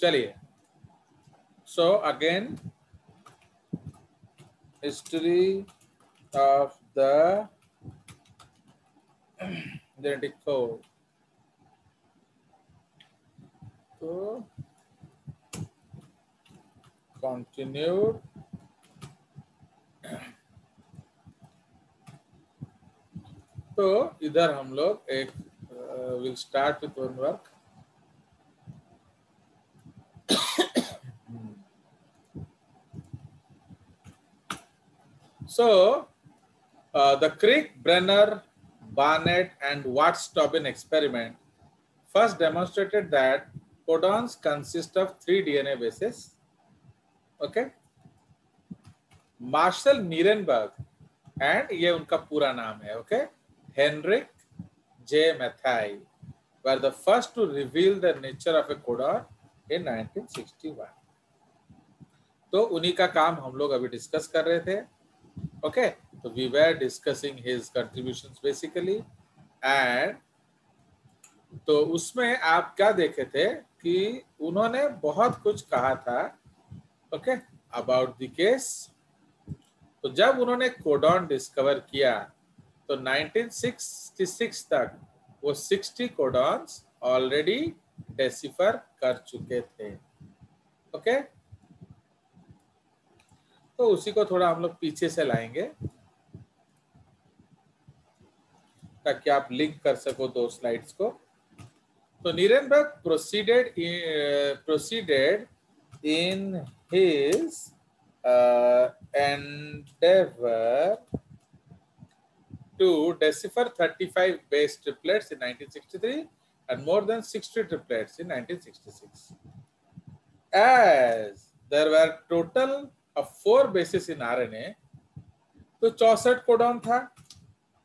चलिए। So again history of the genetic code तो continued तो इधर हम लोग एक will start with one work so uh, the Crick, Brenner, Barnett, and Watts-Tobin experiment first demonstrated that codons consist of three DNA bases. Okay. Marshall Nierenberg and ये उनका पूरा नाम है okay. Henrik J. Mathai were the first to reveal the nature of a codon in 1961. तो उन्हीं का काम हम लोग अभी डिस्कस कर रहे थे। ओके तो we were discussing his contributions basically and तो उसमें आप क्या देखे थे कि उन्होंने बहुत कुछ कहा था ओके अबाउट द केस तो जब उन्होंने कोडॉन डिस्कवर किया तो 1966 तक वो 60 कोडॉन्स ऑलरेडी डेसिफर कर चुके थे। ओके? तो उसी को थोड़ा हम लोग पीछे से लाएँगे, ताकि आप लिंक कर सको दो स्लाइड्स को। तो Nirenberg proceeded proceeded in his endeavor to decipher 35 base triplets in 1963 and more than 60 triplets in 1966. As there were total of four bases in RNA, तो चौसठ कोडॉन था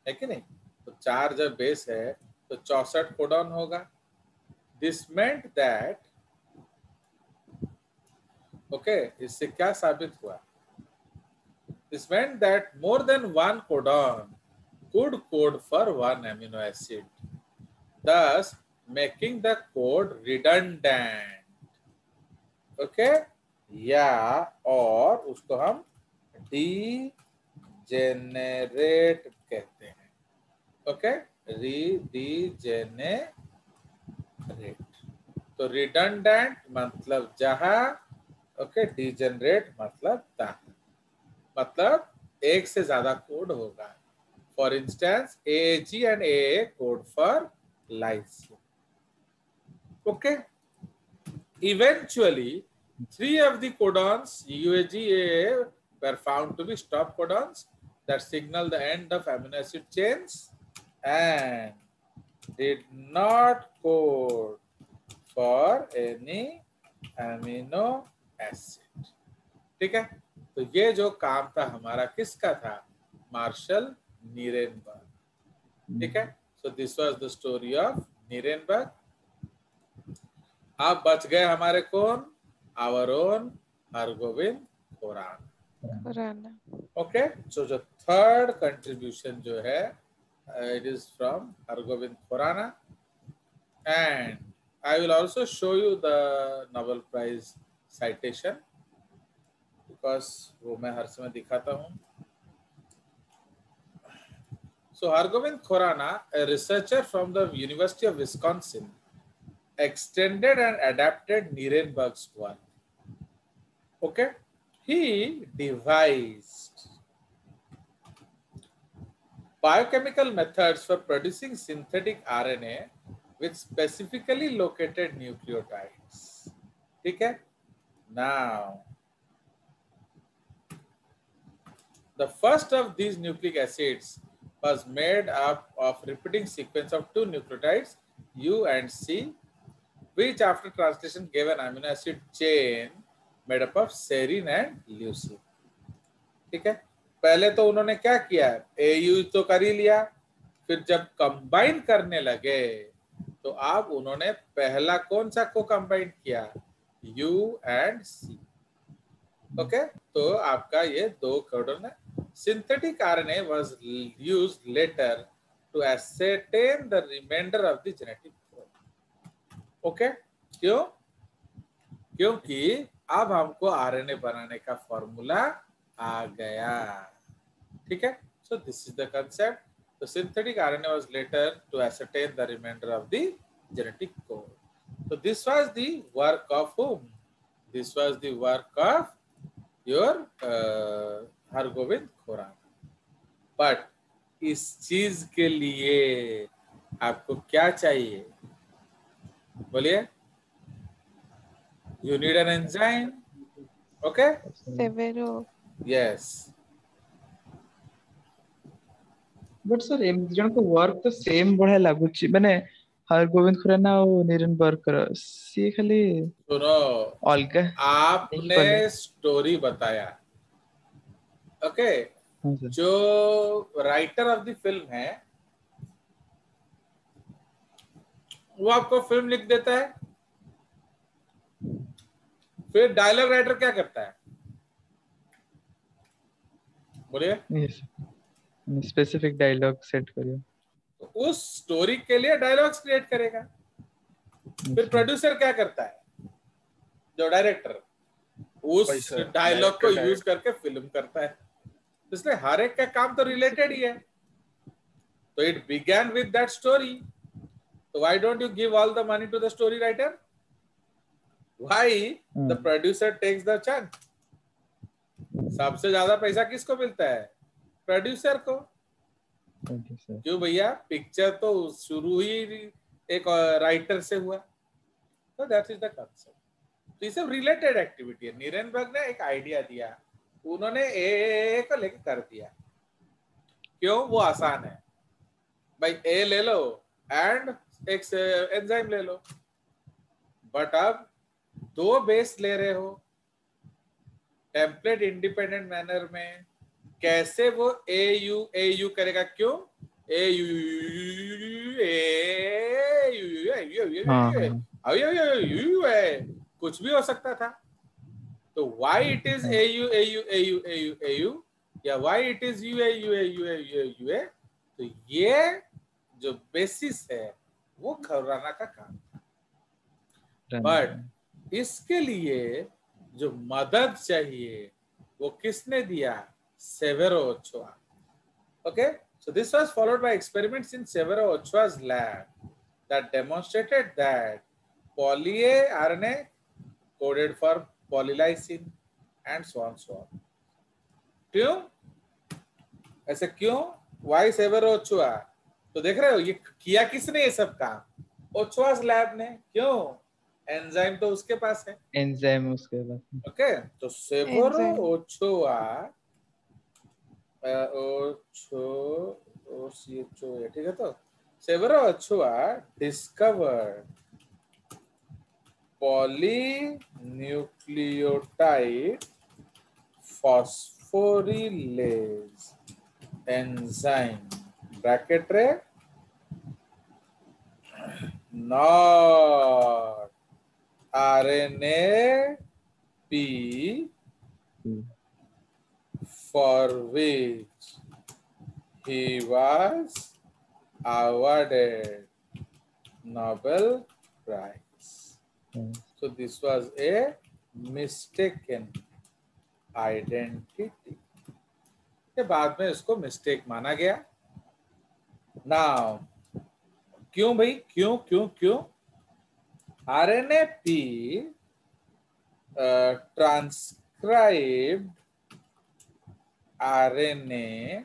है कि नहीं तो चार जब बेस है तो चौसठ कोडॉन होगा दिस मेंट दैट ओके इससे क्या साबित हुआ this meant that more than one codon could code for one amino acid, thus making the code redundant. Okay? या, और उसको हम डी जेनेरेट कहते हैं। ओके री डी जेनेरेट तो रिडंडेंट मतलब जहा ओके डीजेनरेट मतलब तहां। मतलब एक से ज़्यादा कोड होगा। For instance A G and A code for lysine Okay eventually Three of the codons UAG were found to be stop codons that signal the end of amino acid chains and did not code for any amino acid. ठीक है तो ये जो काम था हमारा किसका था मार्शल नीरेनबर्ग ठीक है so this was the story of Nirenberg आप बच गए हमारे कौन? Our own Hargobind Khorana okay so जो थर्ड कंट्रीब्यूशन जो है it is from Hargobind Khorana and I will also show you the Nobel prize citation because वो मैं हर समय दिखाता हूँ। So Hargobind Khorana a researcher from the university of Wisconsin extended and adapted Nirenberg's work. Okay, he devised biochemical methods for producing synthetic RNA with specifically located nucleotides. Okay, now the first of these nucleic acids was made up of repeating sequence of two nucleotides U and C which after translation gave an amino acid chain made up of serine and leucine ठीक है? पहले तो उन्होंने क्या किया? A U तो कर ही लिया। फिर जब कंबाइन करने लगे तो आप उन्होंने पहला कौन सा को कंबाइन किया? यू एंड सी ओके तो आपका ये दो कोडन है synthetic RNA was used later to ascertain the reminder of the genetic okay क्यों? क्योंकि अब हमको आर एन ए बनाने का फॉर्मूला आ गया। ठीक है? So this is the concept तो synthetic RNA was later to ascertain the reminder of the genetic code तो this was the work of home this was the work of your Hargobind Khorana but इस चीज़ के लिए आपको क्या चाहिए? बोलिए you need an enzyme okay Severo. yes but sir ଏମିତି ଜଣଙ୍କ ୱାର୍କ ତ ସେମ୍ ଭଳିଆ ଲାଗୁଛି ମାନେ ହରଗୋବିନ୍ଦ ଖୁରାନା ଆଉ ନିରନ ବର୍କର ସିଏ ଖାଲି सुनो ଅଲଗା आपने पहले। स्टोरी बताया ओके ହଁ ସାର୍ जो राइटर ऑफ द फिल्म है वो आपको फ़िल्म लिख देता है। फिर डायलॉग राइटर क्या करता है? बोलिए। स्पेसिफिक डायलॉग सेट करियो तो उस स्टोरी के लिए डायलॉग्स क्रिएट करेगा। फिर प्रोड्यूसर क्या करता है? जो डायरेक्टर उस डायलॉग को यूज़ करके फ़िल्म करता है। इसलिए हर एक का काम तो रिलेटेड ही है। तो it began with that story तो why don't you give all the money to the story writer why the producer takes the chunk सबसे ज़्यादा पैसा किसको मिलता है? प्रोड्यूसर को। क्यों भैया? पिक्चर तो शुरू ही एक राइटर से हुआ। तो दैट इज़ द कंसेप्ट तो ये सब रिलेटेड एक्टिविटी है नीरेनबर्ग ने एक आइडिया दिया। उन्होंने ए, ए, ए को लेके कर दिया। क्यों? वो आसान है। भाई ए ले लो। एंड एक एंजाइम ले लो बट अब दो बेस ले रहे हो टेम्पलेट इंडिपेंडेंट मैनर में कैसे वो ए यू ए यू करेगा क्यों ए यू हाँ है कुछ भी हो सकता था तो why it is A U A U A U A U A U या why it is U A U A U A U A U A तो ये जो बेसिस है वो खबराना का काम था। बट इसके लिए जो मदद चाहिए वो किसने दिया? Severo Ochoa okay so this was followed by experiments in Severo Ochoa's lab that demonstrated that poly A RNA coded for polylysine and so on so on क्यों? ऐसे क्यों? वाई सेवेरो ओचोआ तो देख रहे हो ये किया किसने ये सब काम? ओचोआस लैब ने। क्यों? एंजाइम तो उसके पास है। एंजाइम उसके पास ओके तो. ओचोआ अ, ओचो ओसीएचओ है ठीक है तो? Severo Ochoa discovered polynucleotide phosphorylase enzyme bracket रे not R N A P for which he was awarded Nobel prize so this was a mistake in identity बाद में इसको मिस्टेक माना गया। नाउ क्यों भाई? क्यों क्यों क्यों? RNA P transcribed RNA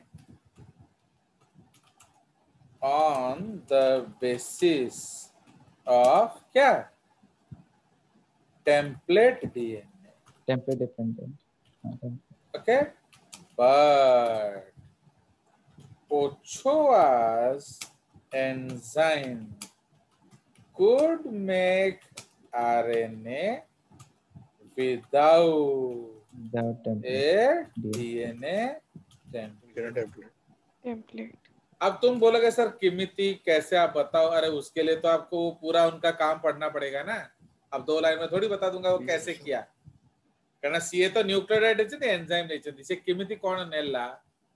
on the basis of क्या? Template DNA template dependent okay? But Ochoa's enzyme could make RNA without without template a DNA template. Template template अब तुम बोलोगे सर किमिति कैसे आप बताओ? अरे उसके लिए तो आपको पूरा उनका काम पढ़ना पड़ेगा ना। अब दो लाइन में थोड़ी बता दूँगा वो कैसे किया। कारण सीए तो न्यूक्लियोटाइड है एंजाइम नहीं से किमिति कौन नेला?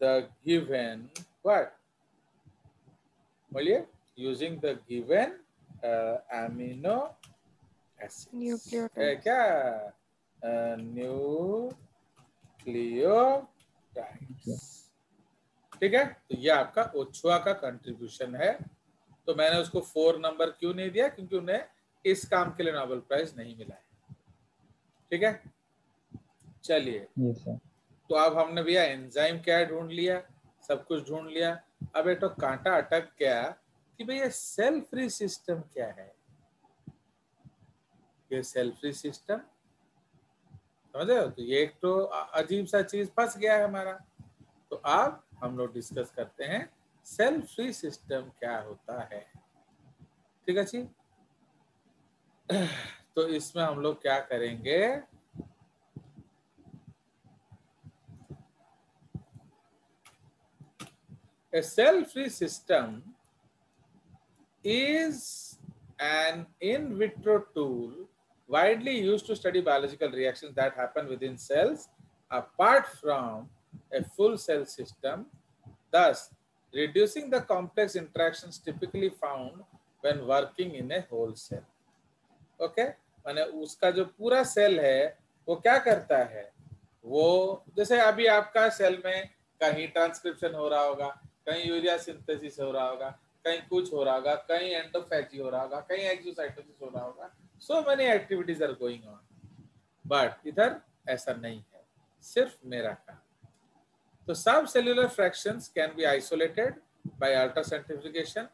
the given what? बोलिए using the given uh, amino acids. Nucleotides. क्या? Uh, nucleotides. ठीक है? तो ये आपका ओछुआ का कंट्रीब्यूशन है। तो मैंने उसको फोर नंबर क्यों नहीं दिया? क्योंकि उन्हें इस काम के लिए नोबेल प्राइज नहीं मिला है। ठीक है? चलिए। सर तो अब हमने भैया एंजाइम क्या ढूंढ लिया? सब कुछ ढूंढ लिया। अब एक तो कांटा अटक गया कि भैया सेल फ्री सिस्टम क्या है? ये सेल फ्री सिस्टम समझ हो? तो ये एक तो अजीब सा चीज़ फंस गया है हमारा। तो अब हम लोग डिस्कस करते हैं सेल फ्री सिस्टम क्या होता है। ठीक है जी? तो इसमें हम लोग क्या करेंगे? A cell-free system is an in vitro tool widely used to study biological reactions that happen within cells apart from a full cell system, thus reducing the complex interactions typically found when working in a whole cell. Okay माने उसका जो पूरा cell है वो क्या करता है वो जैसे अभी आपका सेल में कहीं ट्रांसक्रिप्शन हो रहा होगा कहीं यूरिया सिंथेसिस हो रहा होगा, कहीं कुछ हो रहा होगा, कहीं एंडोफैजी हो रहा होगा, कहीं एक्सोसाइटोसिस हो रहा होगा so many activities are going on but इधर ऐसा नहीं है, सिर्फ़ मेरा काम। तो सब cellular fractions can be isolated by ultracentrifugation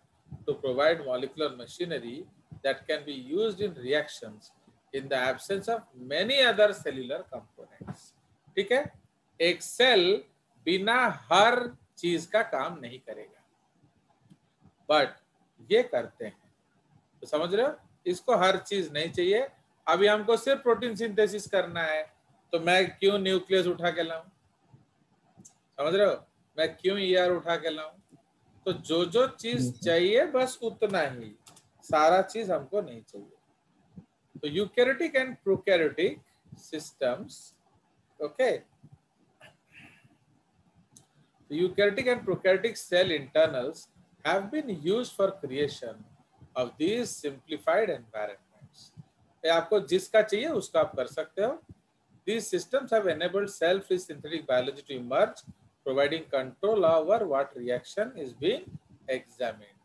to provide molecular machinery that can be used in reactions in the absence of many other cellular components. ठीक है? एक सेल बिना हर चीज़ का काम नहीं करेगा। बट ये करते हैं। तो समझ रहे हो? इसको हर चीज़ नहीं चाहिए। अभी हमको सिर्फ़ प्रोटीन सिंथेसिस करना है तो मैं क्यों न्यूक्लियस उठा के लाऊं? समझ रहे हो? मैं क्यों ईआर उठा के लाऊं? तो जो जो चीज़ हम्म। चाहिए बस उतना ही। सारा चीज़ हमको नहीं चाहिए। तो eukaryotic and prokaryotic systems okay the eukaryotic and prokaryotic cell internals have been used for creation of these simplified environments ये आपको जिसका चाहिए उसका आप कर सकते हो these systems have enabled cell-free synthetic biology to emerge providing control over what reaction is being examined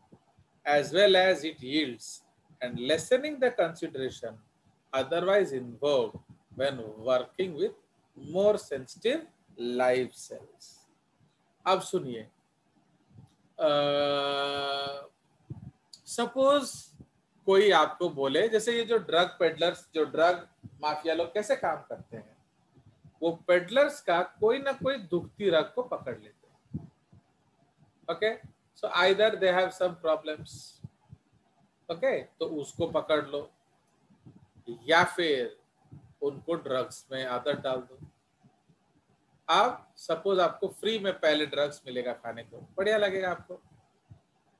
as well as it yields and lessening the consideration otherwise involved when working with more sensitive live cells. अब सुनिए। Suppose कोई आपको बोले, जैसे ये जो drug peddlers जो drug mafia लोग कैसे काम करते हैं? वो पेडलर्स का कोई ना कोई दुखती रग को पकड़ लेते हैं। Okay so either they have some problems okay तो उसको पकड़ लो। या फिर उनको ड्रग्स में आदत डाल दो। आप सपोज़ आपको फ्री में पहले ड्रग्स मिलेगा खाने को बढ़िया लगेगा आपको।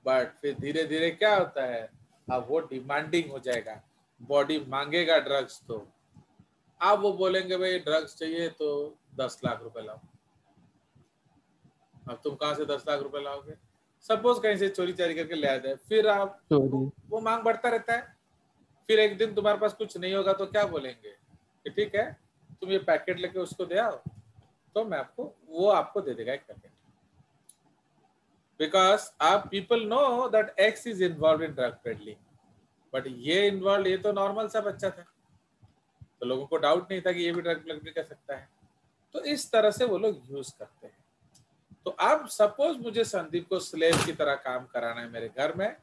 बट फिर धीरे धीरे क्या होता है? अब वो डिमांडिंग हो जाएगा। बॉडी मांगेगा ड्रग्स तो। आप वो बोलेंगे भाई ड्रग्स चाहिए तो दस लाख रुपए लाओ। अब तुम कहाँ से दस लाख रुपए लाओगे? सपोज़ कहीं से चोरी चारी करके ले आते फिर आप वो मांग बढ़ता रहता है। फिर एक दिन तुम्हारे पास कुछ नहीं होगा तो क्या बोलेंगे? ठीक है तुम ये पैकेट लेके उसको दे आओ। तो मैं आपको, वो आपको दे देगा एक पैकेट बिकॉज़ आप people know that X is involve in drug peddling but ये इन्वॉल्व ये तो नॉर्मल सा बच्चा था। तो लोगों को डाउट नहीं था कि ये भी ड्रग पेडलिंग कर सकता है। तो इस तरह से वो लोग यूज़ करते हैं। तो अब सपोज़ मुझे संदीप को स्लेव की तरह काम कराना है मेरे घर में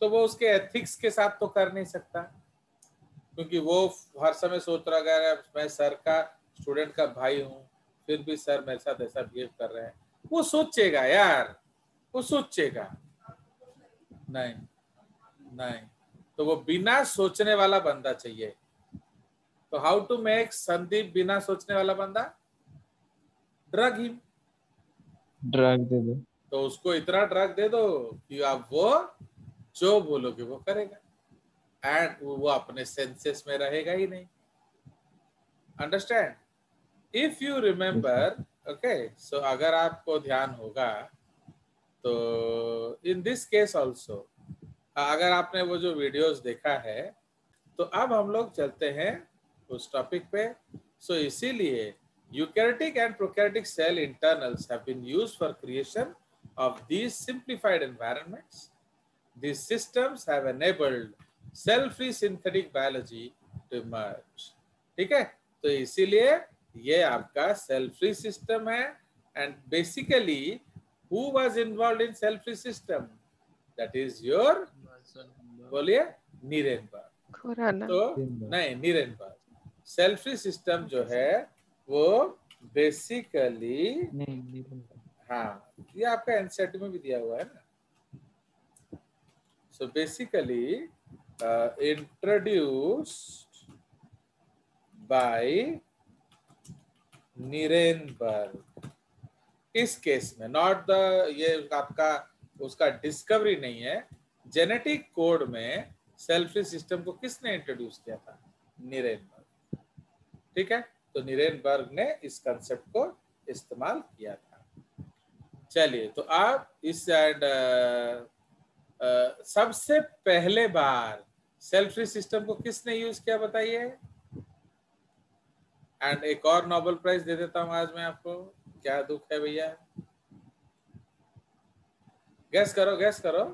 तो वो उसके एथिक्स के साथ तो कर नहीं सकता। क्योंकि वो हर समय सोच रहा है, मैं सर का स्टूडेंट का भाई हूँ। फिर भी सर मेरे साथ ऐसा बिहेव कर रहे हैं। वो सोचेगा यार वो सोचेगा। नहीं नहीं। तो वो बिना सोचने वाला बंदा चाहिए। तो हाउ टू मेक संदीप बिना सोचने वाला बंदा? ड्रग हिम ड्रग दे दो। तो उसको इतना ड्रग दे दो कि आप वो जो बोलोगे वो करेगा। एंड वो अपने सेंसेस में रहेगा ही नहीं। Understand if you remember okay so अगर आपको ध्यान होगा तो इन दिस केस ऑल्सो अगर आपने वो जो वीडियोस देखा है तो अब हम लोग चलते हैं उस टॉपिक पे। सो so, इसीलिए eukaryotic and prokaryotic cell internals have been used for creation of these simplified environments these systems have enabled cell free synthetic biology to merge ठीक है? तो इसीलिए ये आपका सेल फ्री सिस्टम है and basically who was involved in cell free system that is your बोलिए Nirenberg Khorana. तो नहीं नीरेनबर्ग सेल फ्री सिस्टम जो है वो बेसिकली। हाँ ये आपका एनसेट में भी दिया हुआ है ना। So basically introduced by Nirenberg इस केस में नॉट द ये आपका, उसका डिस्कवरी नहीं है। जेनेटिक कोड में सेल्फी सिस्टम को किसने इंट्रोड्यूस किया था? निरेनबर्ग ठीक है? तो निरेनबर्ग ने इस कंसेप्ट को इस्तेमाल किया था। चलिए तो आप इस एंड सबसे पहले बार सेल्फी सिस्टम को किसने यूज़ किया बताइए? एंड एक और नोबेल प्राइज दे देता हूँ आज मैं आपको। क्या दुख है भैया? गैस करो गैस करो।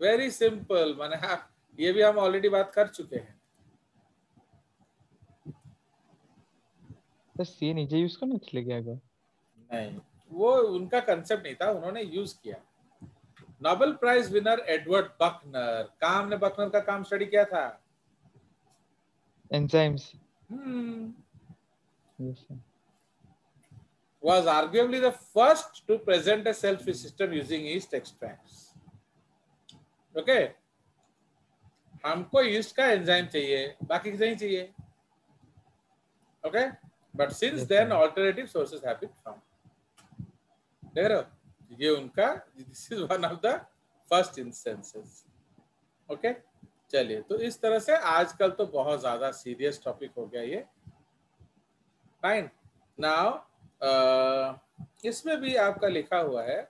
वेरी सिंपल माने आप ये भी हम ऑलरेडी बात कर चुके हैं। तो सी नीचे यूज़ करना चले गया। क्या नहीं वो उनका कंसेप्ट नहीं था उन्होंने यूज़ किया। Nobel prize winner Edward Buchner काम ने बकनर का काम स्टडी किया था? Enzymes hmm. Was arguably the first to present a cell-free system using yeast extracts. Okay? हमको yeast का एंजाइम चाहिए बाकी नहीं चाहिए। Okay but since then. Alternative sources have been found देख रहे हो? ये उनका this is one of the first instances okay चलिए तो इस तरह से आजकल तो बहुत ज़्यादा सीरियस टॉपिक हो गया ये। फाइन नाउ इसमें भी आपका लिखा हुआ है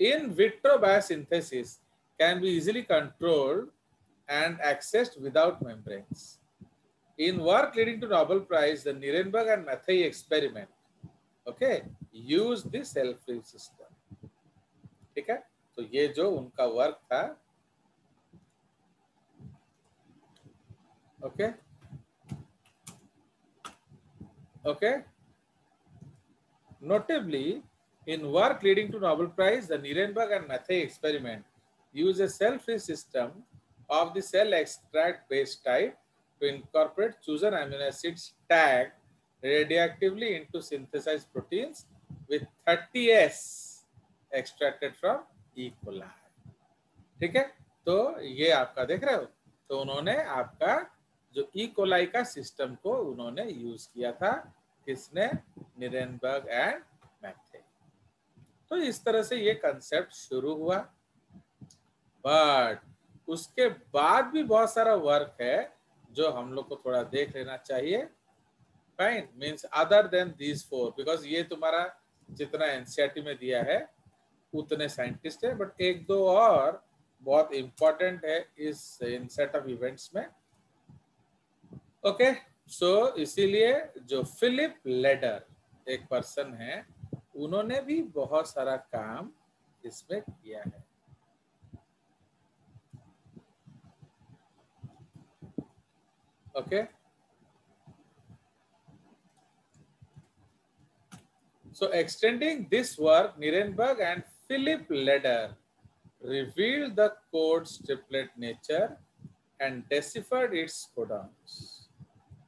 in vitro biosynthesis can be easily controlled and accessed without membranes in work leading to Nobel prize the Nirenberg and Matthaei experiment okay use this system ठीक है? तो ये जो उनका वर्क था okay okay? Okay Notably, in work leading to Nobel Prize, the Nirenberg and Mathey experiment use a cell-free system of the cell extract-based type to incorporate chosen amino acids tagged radioactively into synthesized proteins with 30S extracted from E. coli. ठीक है तो ये आपका देख रहे हो तो उन्होंने आपका जो ई कोलाई का सिस्टम को उन्होंने यूज़ किया था, किसने? निरेनबर्ग एंड मैथे तो इस तरह से ये कंसेप्ट शुरू हुआ। बट उसके बाद भी बहुत सारा वर्क है, जो हम लोग को थोड़ा देख लेना चाहिए। Fine means other than these four because ये तुम्हारा जितना एनसीआरटी में दिया है, उतने साइंटिस्ट है। बट एक दो और बहुत इंपॉर्टेंट है इस इन सेट ऑफ़ इवेंट्स में। ओके सो इसीलिए जो फिलिप लेडर एक पर्सन है, उन्होंने भी बहुत सारा काम इसमें किया है। Okay so extending this work Nirenberg and Philip Leder reveal the code triplet nature and deciphered its codons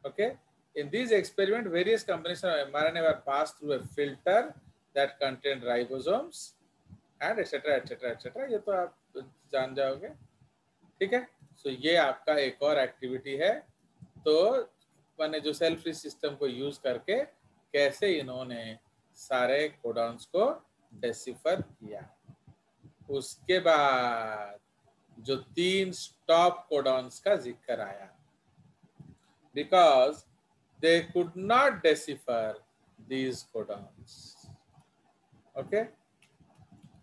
okay in these experiments various combinations of mrna were passed through a filter that contained ribosomes and etc etc etc ये तो आप जान जाओगे ठीक है सो ये आपका एक और एक्टिविटी है तो मैंने जो सेल्फ फ्री सिस्टम को यूज़ करके कैसे इन्होंने सारे कोडॉन्स को डेसिफर किया उसके बाद जो तीन स्टॉप कोडॉन्स का ज़िक्र आया because they could not decipher these codons okay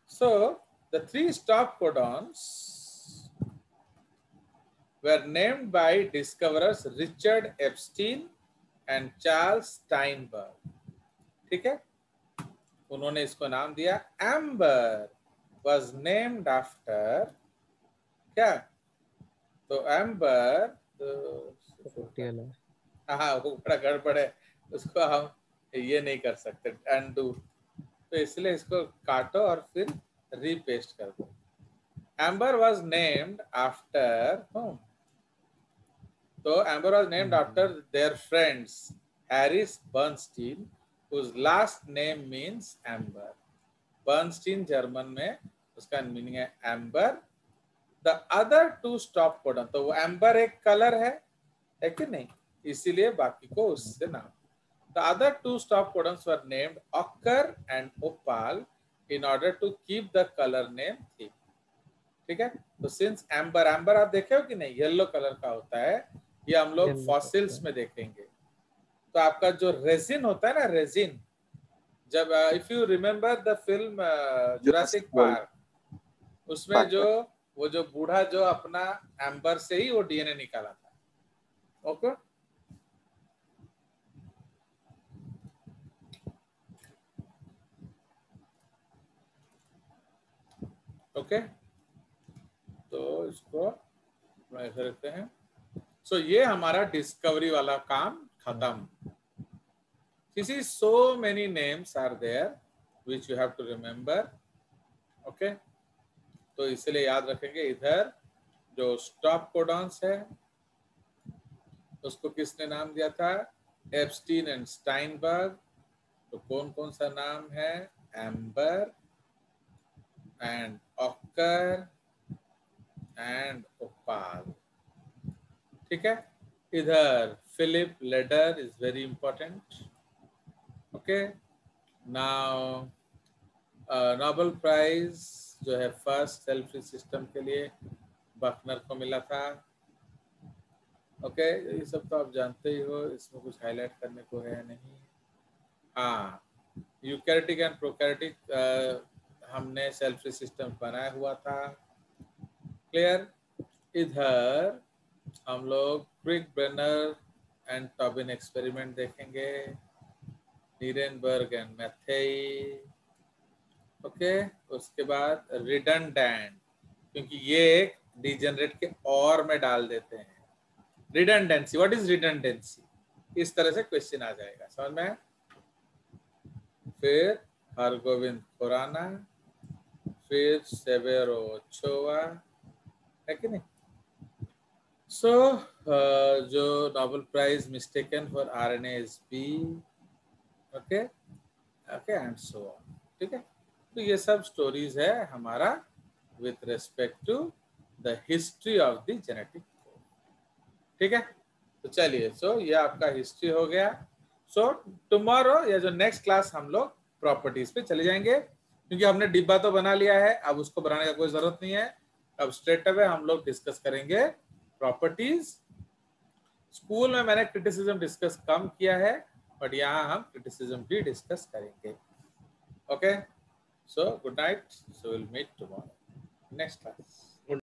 so the three stop codons were named by discoverers richard epstein and charles steinberg ठीक है उन्होंने इसको नाम दिया एम्बर was named after क्या तो एम्बर तो हाँ वो बड़ा गड़बड़ है। उसको हम ये नहीं कर सकते तो इसलिए इसको काटो और फिर रीपेस्ट कर दो। Amber was named after whom तो amber was named after their friends Harris Bernstein whose last name means amber. Bernstein German में उसका मीनिंग है amber the other two stop codon तो वो एम्बर एक कलर है है कि नहीं? इसीलिए बाकी को उससे नाम The other two stop codons were named ocher and opal in order to keep the color name theme. ठीक है? तो सिंस एम्बर एम्बर आप देखे हो कि नहीं? येलो कलर का होता है। ये हम लोग फॉसिल्स में देखेंगे। तो आपका जो रेजिन होता है ना रेजिन जब if you remember the film Jurassic Park उसमें जो वो जो बूढ़ा जो अपना एम्बर से ही वो डीएनए निकाला था। Okay okay? ओके तो इसको ऐसे रखते हैं। सो so, ये हमारा डिस्कवरी वाला काम खत्म। किसी so many names are there which you have to remember okay तो इसलिए याद रखेंगे इधर जो स्टॉप कोडॉन्स है उसको किसने नाम दिया था? एप्स्टीन एंड स्टाइनबर्ग तो कौन कौन सा नाम है? Amber and occur and opal ठीक है? इधर Philip Leder is very important. Okay? Now Nobel prize जो है फ़र्स्ट सेल्फी सिस्टम के लिए बकनर को मिला था। ओके okay, ये सब तो आप जानते ही हो इसमें कुछ हाईलाइट करने को है नहीं? हाँ यूकैरिटिक एंड प्रोकैरिटिक हमने सेल्फ सिस्टम बनाया हुआ था। क्लियर इधर हम लोग क्विक ब्रेनर एंड टॉबिन एक्सपेरिमेंट देखेंगे। नीरेनबर्ग एंड मैथेई ओके उसके बाद रिडंडेंट क्योंकि ये एक डिजेनरेट के और में डाल देते हैं। रिडंडेंसी व्हाट इज़ रिडंडेंसी इस तरह से क्वेश्चन आ जाएगा। समझ में फिर हरगोविंद खुराना फिर सेवेरो ओचोवा है कि नहीं? सो so, uh, जो Nobel prize mistaken for R N S B okay okay and so on ठीक है? तो ये सब स्टोरीज है हमारा with respect to the history of the genetic ठीक है? तो चलिए सो so, ये आपका हिस्ट्री हो गया। सो so, टुमारो या जो नेक्स्ट क्लास हम लोग प्रॉपर्टीज़ पे चले जाएँगे क्योंकि हमने डिब्बा तो बना लिया है अब उसको बनाने का कोई ज़रूरत नहीं है। अब स्ट्रेट अवे हम लोग डिस्कस करेंगे प्रॉपर्टीज़ स्कूल में मैंने क्रिटिसिज्म डिस्कस कम किया है बट यहाँ हम क्रिटिसिज्म भी डिस्कस करेंगे। Okay so good night so will meet tomorrow next class